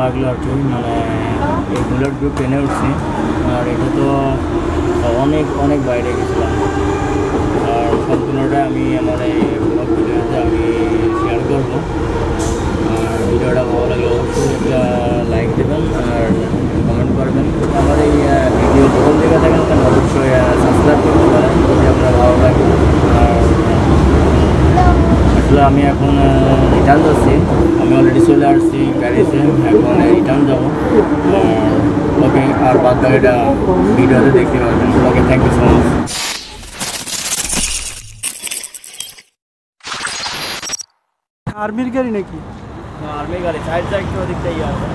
লাগল আর কি মানে এই বুলেট গ্রুপ ট্রেনে উঠছি। আর এটা তো অনেক অনেক বাইরে গেছিলাম। আর সম্পূর্ণটা আমি আমার এই ব্লগ ভিডিওতে আমি শেয়ার করব। আর ভিডিওটা ভালো লাগলে অবশ্যই একটা লাইক দেবেন আর কমেন্ট করবেন। আমার এই ভিডিও প্রথম থেকে তাহলে অবশ্যই সাবস্ক্রাইব করতে পারেন যদি আপনার ভালো লাগে। আর আসলে আমি এখন রিটার্ন যাচ্ছি। আমি অলরেডি চলে আসছি প্যারিসে এখন রিটার্ন যাব। ওকে আর বাদ বাকিটা ভিডিওতে দেখতে পাবেন okay thank you so much আর্মির গাড়ি নাকি? আর্মি গাড়ি। সাইড সাইড তো ওদিকটাই আছে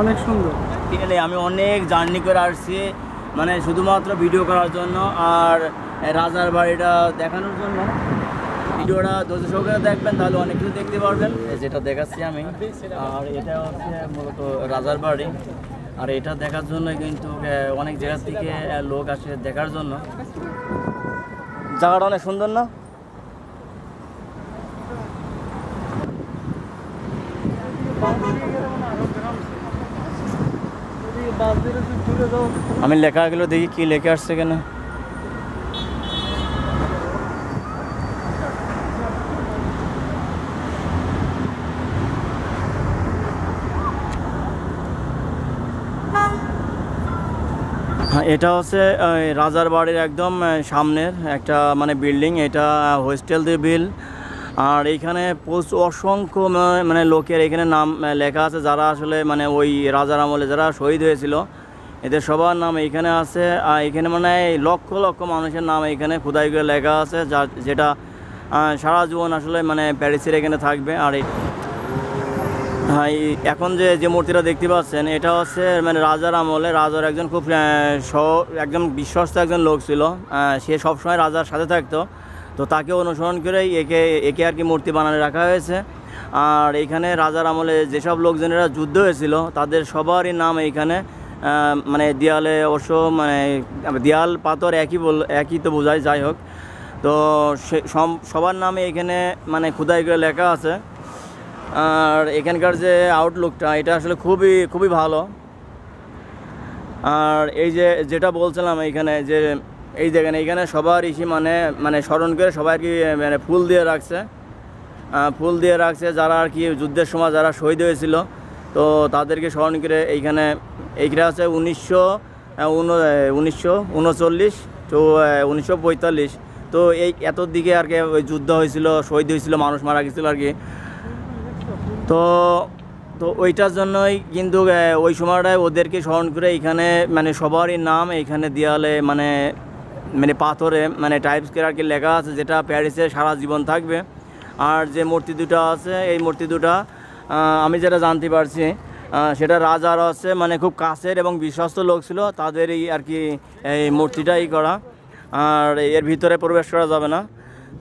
অনেক সুন্দর। ট্রেনে আমি অনেক জার্নি করে আসছি মানে শুধুমাত্র ভিডিও করার জন্য আর রাজার বাড়িটা দেখানোর জন্য। ভিডিওটা ধৈর্য সহকারে দেখবেন, তাহলে অনেক কিছু দেখতে পারবেন। যেটা দেখাচ্ছি আমি, আর এটা হচ্ছে মূলত রাজার বাড়ি। আর এটা দেখার জন্য কিন্তু অনেক জায়গা থেকে লোক আসে দেখার জন্য। জায়গাটা অনেক সুন্দর না? আমি লেখাগুলো দেখি কি লেখা আসছে কেন। হ্যাঁ এটা হচ্ছে রাজার বাড়ির একদম সামনের একটা মানে বিল্ডিং এটা হোস্টেল দি বিল আর এইখানে প্রচুর অসংখ্য মানে লোকের এখানে নাম লেখা আছে যারা আসলে মানে ওই রাজার আমলে যারা শহীদ হয়েছিল। এদের সবার নাম এখানে আছে। আর এখানে মানে লক্ষ লক্ষ মানুষের নাম এখানে খোদাই করে লেখা আছে যা যেটা সারা জীবন আসলে মানে প্যারিসের এখানে থাকবে। আর হ্যাঁ এখন যে যে মূর্তিটা দেখতে পাচ্ছেন, এটা হচ্ছে মানে রাজার আমলে। রাজার একজন খুব একজন বিশ্বস্ত একজন লোক ছিল। সে সবসময় রাজার সাথে থাকতো। তো তাকে অনুসরণ করেই একে একে আর কি মূর্তি বানানো রাখা হয়েছে। আর এখানে রাজার আমলে যেসব লোকজনেরা যুদ্ধ হয়েছিল, তাদের সবারই নাম এইখানে মানে দেয়ালে অবশ্য মানে দেয়াল, পাথর একই বল, একই তো বোঝায়, যাই হোক। তো সবার নামে এখানে মানে খুদাই করে লেখা আছে। আর এখানকার যে আউটলুকটা এটা আসলে খুবই খুবই ভালো। আর এই যে যেটা বলছিলাম এইখানে যে এই দেখেন, এইখানে সবার ইসি মানে মানে স্মরণ করে সবাই কি মানে ফুল দিয়ে রাখছে। ফুল দিয়ে রাখছে যারা আর কি যুদ্ধের সময় যারা শহীদ হয়েছিল। তো তাদেরকে স্মরণ করে এইখানে এইখানে আছে উনিশশো উনিশশো উনচল্লিশ তো উনিশশো পঁয়তাল্লিশ। তো এই এত দিকে আর কি ওই যুদ্ধ হয়েছিল, শহীদ হয়েছিল, মানুষ মারা গেছিল আর কি। তো তো ওইটার জন্যই কিন্তু ওই সময়টায় ওদেরকে স্মরণ করে এখানে মানে সবারই নাম এখানে দেওয়ালে মানে মানে পাথরে মানে আর কি লেখা আছে যেটা প্যারিসে সারা জীবন থাকবে। আর যে মূর্তি দুটো আছে, এই মূর্তি দুটা আমি যেটা জানতে পারছি সেটা রাজার আছে মানে খুব কাছের এবং বিশ্বস্ত লোক ছিল, তাদেরই আর কি এই মূর্তিটাই করা। আর এর ভিতরে প্রবেশ করা যাবে না।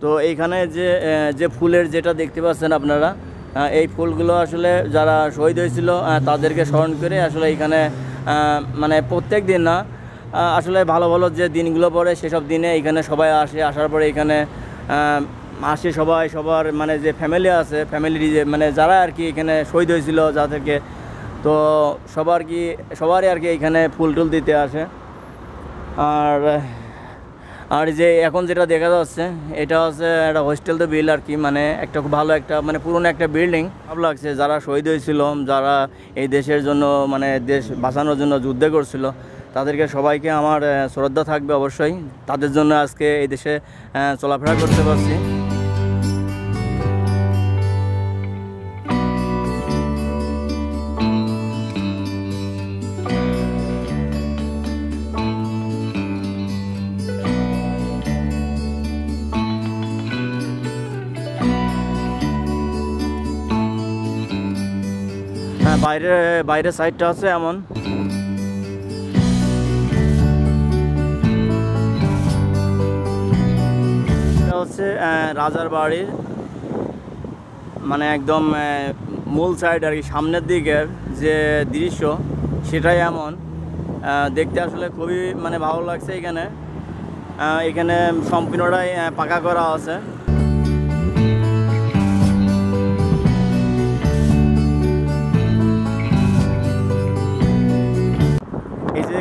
তো এইখানে যে যে ফুলের যেটা দেখতে পাচ্ছেন আপনারা এই ফুলগুলো আসলে যারা শহীদ হয়েছিল তাদেরকে স্মরণ করে আসলে এখানে মানে প্রত্যেক দিন না আসলে ভালো ভালো যে দিনগুলো পড়ে সেসব দিনে এখানে সবাই আসে, আসার পরে এখানে আসে সবাই, সবার মানে যে ফ্যামিলি আছে ফ্যামিলির যে মানে যারা আর কি এখানে শহীদ হয়েছিল যাদেরকে, তো সবার কি, সবারই আর কি এখানে ফুল টুল দিতে আসে। আর আর যে এখন যেটা দেখা যাচ্ছে, এটা হচ্ছে একটা হোস্টেল তো বিল আর কি মানে একটা খুব ভালো একটা মানে পুরনো একটা বিল্ডিং ভালো লাগছে যারা শহীদ হয়েছিল, যারা এই দেশের জন্য মানে দেশ বাঁচানোর জন্য যুদ্ধ করছিল তাদেরকে সবাইকে আমার শ্রদ্ধা থাকবে অবশ্যই। তাদের জন্য আজকে এই দেশে চলাফেরা করতে পারছি। হ্যাঁ বাইরে, বাইরের সাইডটা আছে এমন। হচ্ছে রাজার বাড়ির মানে একদম মূল সাইড আর কি, সামনের দিকের যে দৃশ্য, সেটাই এমন। দেখতে আসলে খুবই মানে ভালো লাগছে এখানে। এখানে সম্পূর্ণটাই পাকা করা আছে।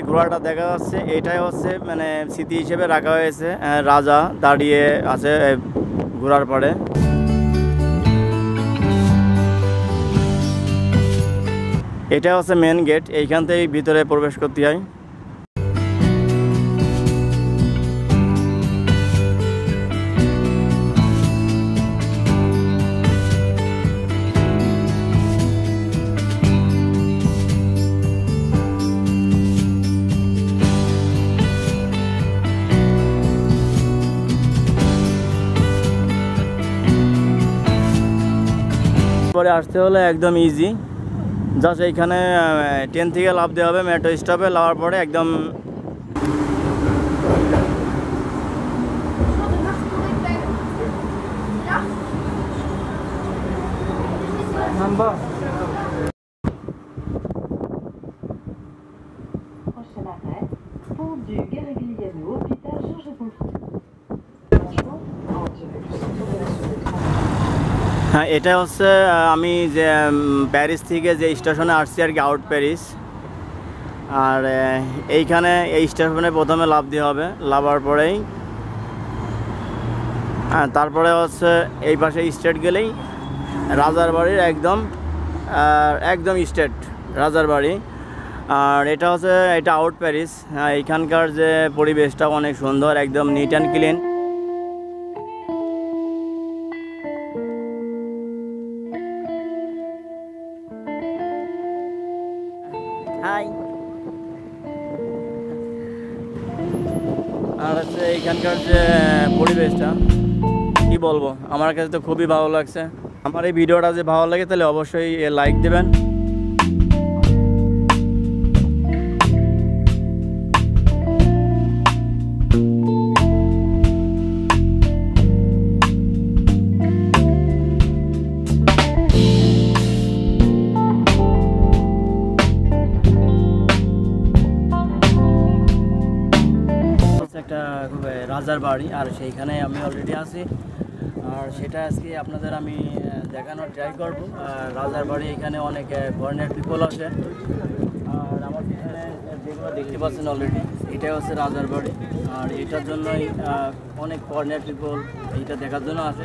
ঘোড়াটা দেখা যাচ্ছে, এটাই হচ্ছে মানে স্মৃতি হিসেবে রাখা হয়েছে রাজা দাঁড়িয়ে আছে ঘোড়ার পরে এটা হচ্ছে মেন গেট এইখান থেকে ভিতরে প্রবেশ করতে হয়। পরে আসতে হলে একদম ইজি জাস্ট এইখানে ট্রেন থেকে লাভ দেওয়া হবে মেট্রো স্টপে লাভার পরে একদম Prochain এটা হচ্ছে আমি যে প্যারিস থেকে যে স্টেশনে আসছি আর কি, আউট প্যারিস। আর এইখানে এই স্টেশনে প্রথমে লাভ দিয়ে হবে লাভার পরেই। হ্যাঁ তারপরে হচ্ছে এই পাশে স্টেট গেলেই রাজার বাড়ির একদম একদম স্টেট, রাজার বাড়ি। আর এটা হচ্ছে, এটা আউট প্যারিস। হ্যাঁ এইখানকার যে পরিবেশটা অনেক সুন্দর, একদম নিট অ্যান্ড ক্লিন বলব? আমার কাছে তো খুবই ভালো লাগছে। আমার এই ভিডিওটা যে ভালো লাগে, তাহলে অবশ্যই লাইক দেবেন। একটা রাজার বাড়ি, আর সেইখানে আমি অলরেডি আছি। আর সেটা আজকে আপনাদের আমি দেখানোর ট্রাই করব। রাজার বাড়ি এখানে অনেক ফরেনার পিপল আসে। আর আমার এখানে যেগুলো দেখতে পাচ্ছেন অলরেডি এটাই হচ্ছে রাজার বাড়ি। আর এটার জন্যই অনেক ফরেনার পিপল এটা দেখার জন্য আসে।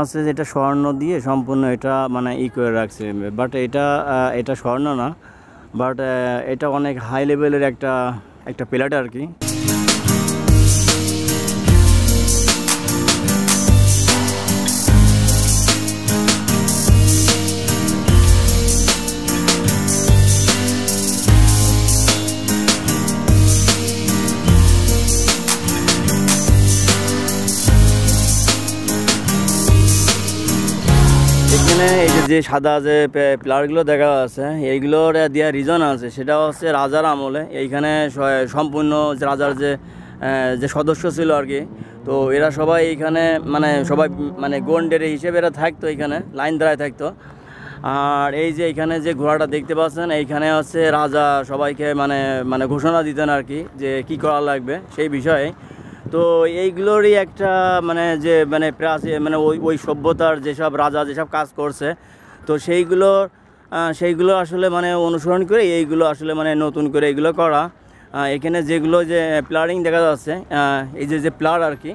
হচ্ছে যে এটা স্বর্ণ দিয়ে সম্পূর্ণ এটা মানে ই করে রাখছে। বাট এটা এটা স্বর্ণ না। বাট এটা অনেক হাই লেভেলের একটা একটা প্লেট আর কি। যে সাদা যে প্লারগুলো দেখা যাচ্ছে, এইগুলোর দেওয়ার রিজন আছে। সেটা হচ্ছে রাজার আমলে। এইখানে সম্পূর্ণ রাজার যে যে সদস্য ছিল আর কি, তো এরা সবাই এইখানে মানে সবাই মানে গন্ডের হিসেবে এরা থাকতো এইখানে, লাইন দাঁড়ায় থাকতো। আর এই যে এখানে যে ঘোড়াটা দেখতে পাচ্ছেন, এইখানে হচ্ছে রাজা সবাইকে মানে মানে ঘোষণা দিতেন আর কি, যে কি করা লাগবে সেই বিষয়ে। তো এইগুলোরই একটা মানে যে মানে প্রাচীন মানে ওই ওই সভ্যতার যেসব রাজা যেসব কাজ করছে তো সেইগুলো সেইগুলো আসলে মানে অনুসরণ করে এইগুলো আসলে মানে নতুন করে এগুলো করা। এখানে যেগুলো যে প্লারিং দেখা যাচ্ছে এই যে যে প্লার আর কি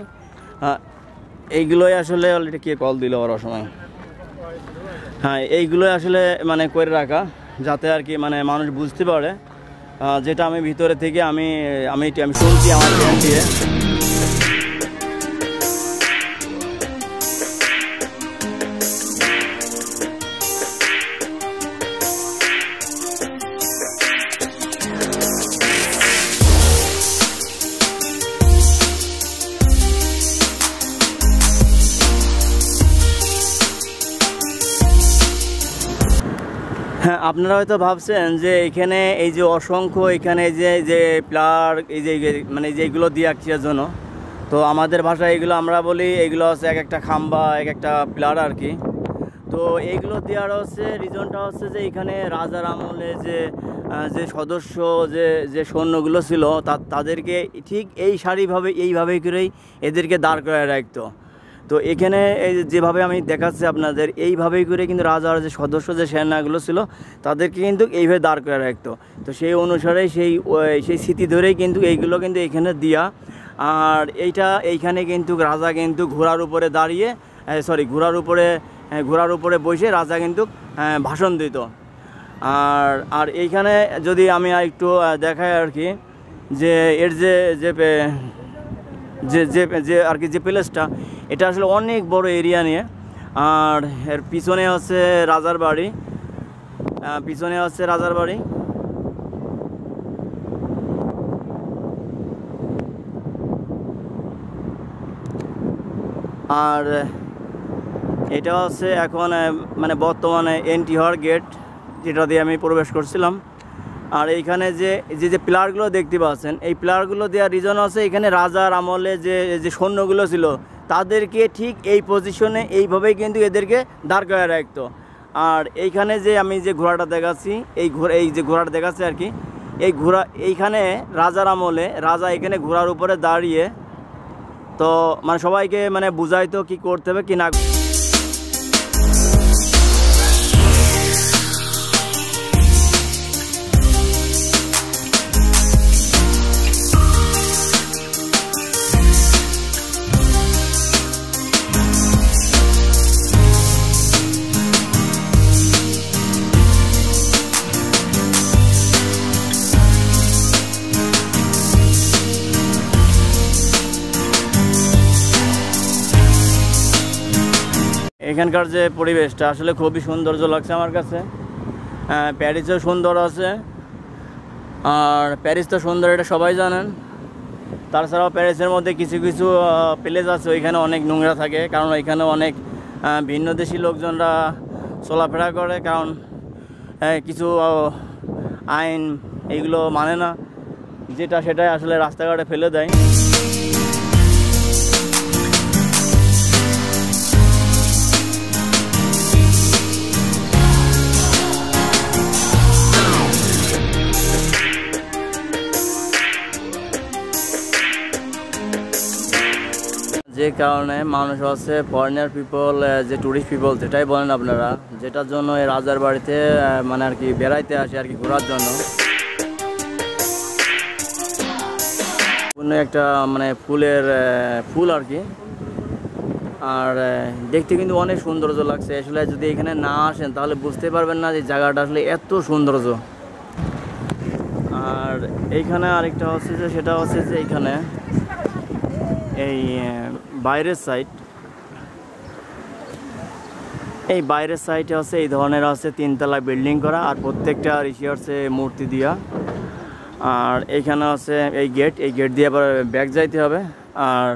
এইগুলোই আসলে অলরেডি কে কল দিল ওর সময়। হ্যাঁ এইগুলোই আসলে মানে করে রাখা, যাতে আর কি মানে মানুষ বুঝতে পারে। যেটা আমি ভিতরে থেকে আমি আমি আমি শুনছি আমার দিয়ে। আপনারা হয়তো ভাবছেন যে এখানে এই যে অসংখ্য এখানে যে যে প্লার, এই যে মানে যেগুলো দিয়ে কিসের জন্য, তো আমাদের ভাষায় এগুলো আমরা বলি, এগুলো হচ্ছে এক একটা খাম্বা, এক একটা প্লার আর কি। তো এইগুলো দেওয়ার হচ্ছে, রিজনটা হচ্ছে যে এখানে রাজার আমলে যে যে সদস্য, যে যে সৈন্যগুলো ছিল তাদেরকে ঠিক এই সারিভাবে, এইভাবে করেই এদেরকে দাঁড় করে রাখতো। তো এখানে এই যেভাবে আমি দেখাচ্ছি আপনাদের, এইভাবেই করে কিন্তু রাজার যে সদস্য যে সেনাগুলো ছিল, তাদেরকে কিন্তু এইভাবে দাঁড় করে রাখতো। তো সেই অনুসারে সেই সেই স্মৃতি ধরেই কিন্তু এইগুলো কিন্তু এখানে দিয়া। আর এইটা এইখানে কিন্তু রাজা কিন্তু ঘোড়ার উপরে দাঁড়িয়ে সরি ঘোড়ার উপরে ঘোড়ার উপরে বসে রাজা কিন্তু ভাষণ দিত। আর আর এইখানে যদি আমি একটু দেখাই আর কি, যে এর যে যে যে যে যে, আর কি যে প্লেসটা এটা আসলে অনেক বড় এরিয়া নিয়ে। আর এর পিছনে হচ্ছে রাজার বাড়ি। পিছনে হচ্ছে রাজার বাড়ি। আর এটা হচ্ছে এখন মানে বর্তমানে এন্ট্রি হওয়ার গেট যেটা দিয়ে আমি প্রবেশ করছিলাম। আর এইখানে যে যে যে প্লারগুলো দেখতে পাচ্ছেন, এই প্লারগুলো দেওয়ার রিজন আছে এখানে রাজার আমলে যে যে সৈন্যগুলো ছিল তাদেরকে ঠিক এই পজিশনে এইভাবেই কিন্তু এদেরকে দাঁড় করে রাখতো। আর এইখানে যে আমি যে ঘোড়াটা দেখাচ্ছি, এই ঘোড়া, এই যে ঘোড়াটা দেখাচ্ছি আর কি, এই ঘোড়া, এইখানে রাজার আমলে, রাজা এখানে ঘোড়ার উপরে দাঁড়িয়ে তো মানে সবাইকে মানে বুঝাইতো কি করতে হবে, কি না এখানকার যে পরিবেশটা আসলে খুবই সৌন্দর্য লাগছে আমার কাছে। আহ, প্যারিসও সুন্দর আছে। আর প্যারিস তো সুন্দর এটা সবাই জানেন। তাছাড়াও প্যারিসের মধ্যে কিছু কিছু প্লেস আছে ওইখানে অনেক নোংরা থাকে। কারণ ওইখানে অনেক ভিন্ন দেশি লোকজনরা চলাফেরা করে। কারণ কিছু আইন এইগুলো মানে না। যেটা সেটাই আসলে রাস্তাঘাটে ফেলে দেয়। যে কারণে মানুষ আছে ফরেনার পিপল যে ট্যুরিস্ট পিপল যেটাই বলেন আপনারা, যেটার জন্য এই রাজার বাড়িতে মানে আর কি বেড়াইতে আসে, আর কি ঘোরার জন্য। কোনো একটা মানে ফুলের ফুল আর কি। আর দেখতে কিন্তু অনেক সৌন্দর্য লাগছে। আসলে যদি এখানে না আসেন, তাহলে বুঝতে পারবেন না যে জায়গাটা আসলে এত সৌন্দর্য। আর এইখানে আরেকটা হচ্ছে যে, সেটা হচ্ছে যে এইখানে এই বাইরের সাইড এই বাইরের সাইডে আছে এই ধরনের আছে তিনতলা বিল্ডিং করা, আর প্রত্যেকটা ঋষি হচ্ছে মূর্তি দিয়া। আর এখানে আছে এই গেট এই গেট দিয়ে আবার ব্যাগ যাইতে হবে। আর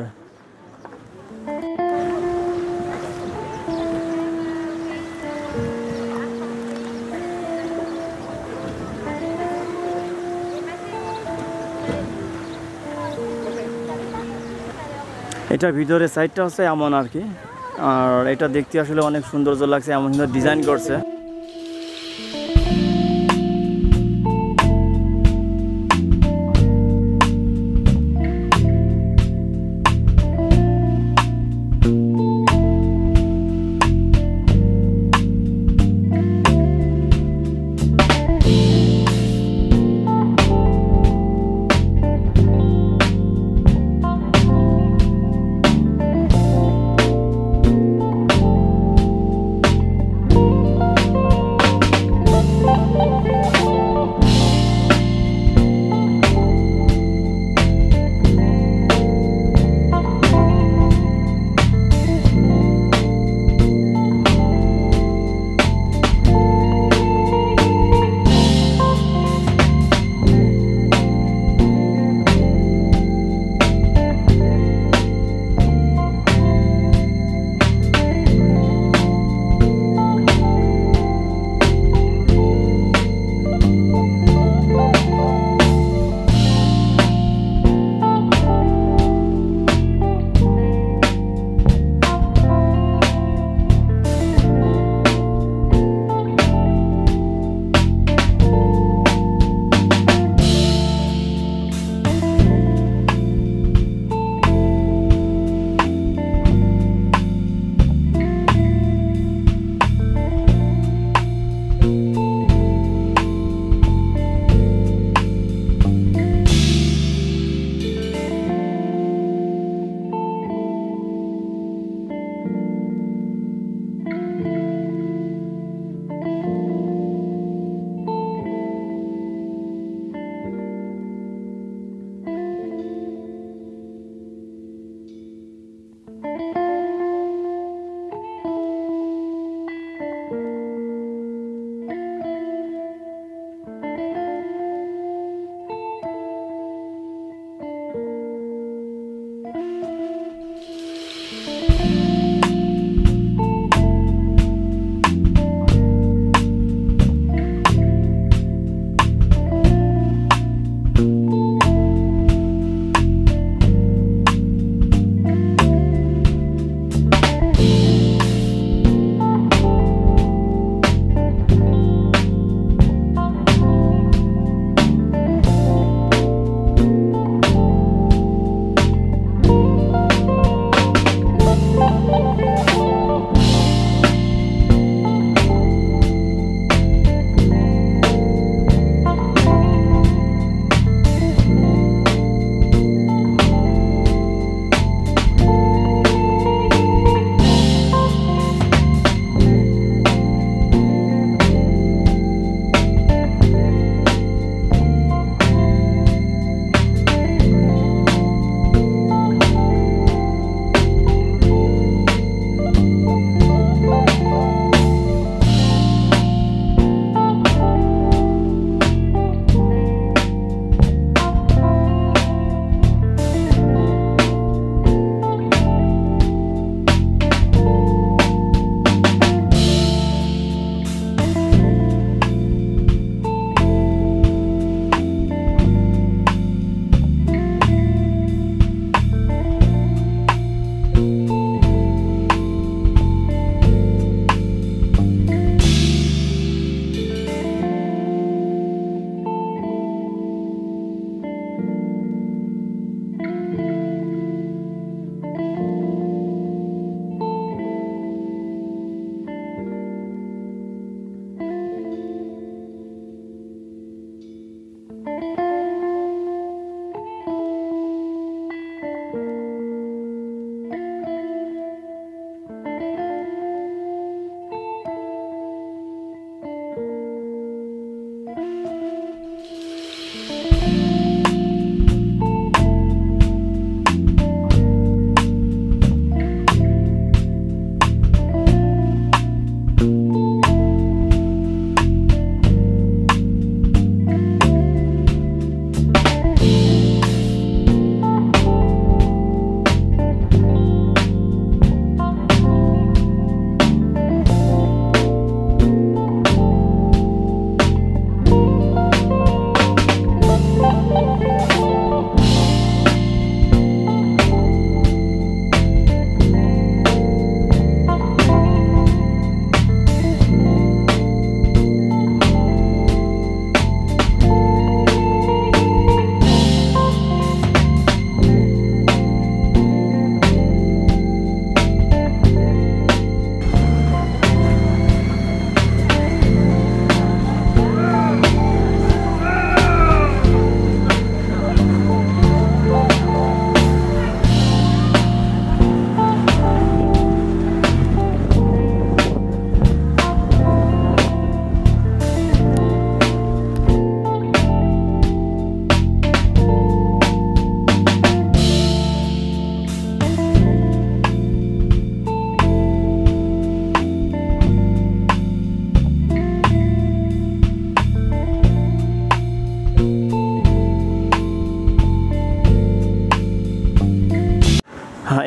এটার ভিতরে সাইডটা হচ্ছে এমন আর কি। আর এটা দেখতে আসলে অনেক সৌন্দর্য লাগছে, এমন সুন্দর ডিজাইন করছে।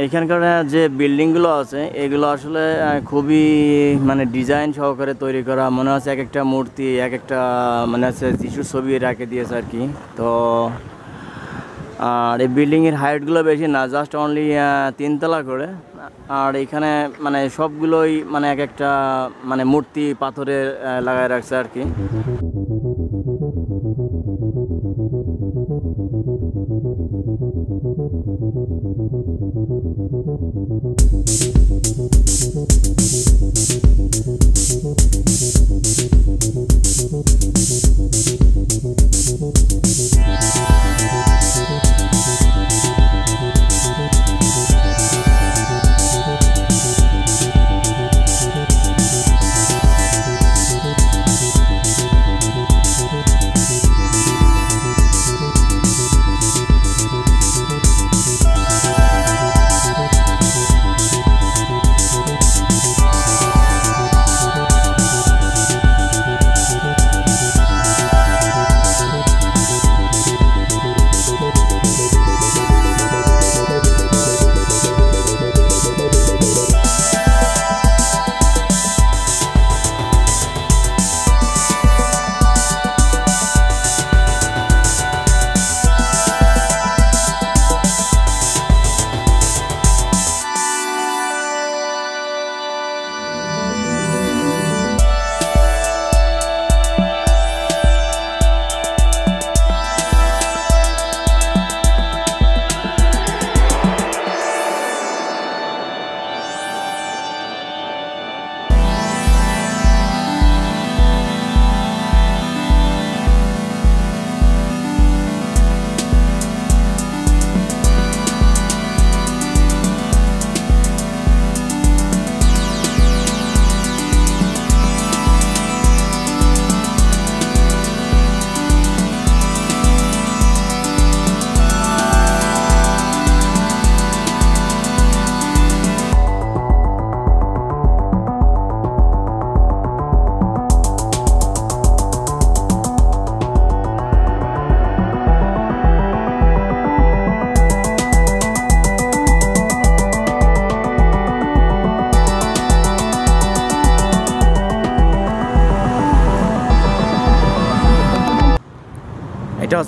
এখানকার যে বিল্ডিংগুলো আছে, এগুলো আসলে খুবই মানে ডিজাইন সহকারে তৈরি করা। মনে হচ্ছে এক একটা মূর্তি, এক একটা মানে হচ্ছে যিশুর ছবি রেখে দিয়েছে আর কি। তো, আর এই বিল্ডিংয়ের হাইটগুলো বেশি না জাস্ট অনলি তিনতলা করে। আর এখানে মানে সবগুলোই মানে এক একটা মানে মূর্তি পাথরে লাগায় রাখছে আর কি।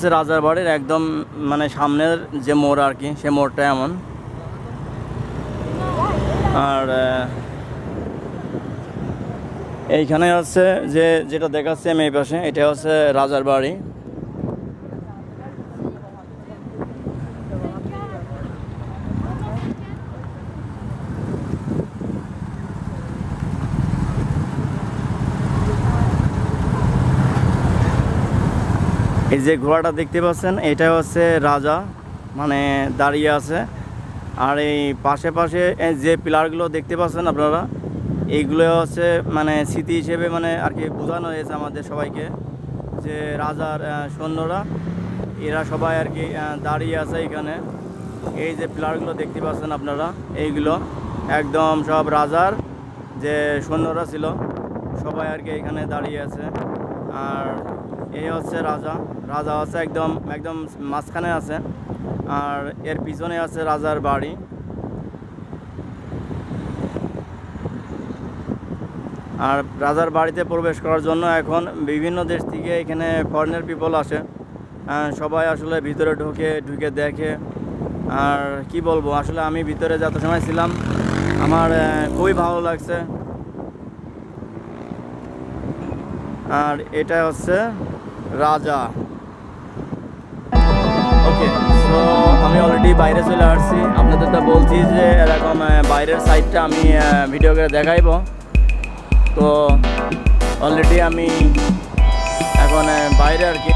হচ্ছে রাজার বাড়ির একদম মানে সামনের যে মোড় আর কি, সে মোড়টা এমন। আর এইখানে হচ্ছে যে, যেটা দেখাচ্ছে আমি এই পাশে, এটা হচ্ছে রাজার বাড়ি। যে ঘোড়াটা দেখতে পাচ্ছেন, এটা হচ্ছে রাজা মানে দাঁড়িয়ে আছে। আর এই পাশে পাশে যে পিলারগুলো দেখতে পাচ্ছেন আপনারা, এইগুলো হচ্ছে মানে স্মৃতি হিসেবে মানে আর কি বোঝানো হয়েছে আমাদের সবাইকে যে রাজার সৈন্যরা, এরা সবাই আর কি দাঁড়িয়ে আছে এখানে। এই যে পিলারগুলো দেখতে পাচ্ছেন আপনারা, এইগুলো একদম সব রাজার যে সৈন্যরা ছিল, সবাই আর কি এখানে দাঁড়িয়ে আছে। আর এই হচ্ছে রাজা। রাজা আছে একদম একদম মাঝখানে আছে। আর এর পিছনে আছে রাজার বাড়ি। আর রাজার বাড়িতে প্রবেশ করার জন্য এখন বিভিন্ন দেশ থেকে এখানে ফরেনের পিপল আসে। সবাই আসলে ভিতরে ঢুকে ঢুকে দেখে। আর কি বলব, আসলে আমি ভিতরে যত সময় ছিলাম, আমার খুবই ভালো লাগছে। আর এটা হচ্ছে রাজা। ওকে সো আমি অলরেডি বাইরে চলে আসছি। আপনাদের তো বলছি যে, এরকম বাইরের সাইডটা আমি ভিডিও করে দেখাইবো। তো অলরেডি আমি এখন বাইরে আর কি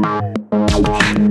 Música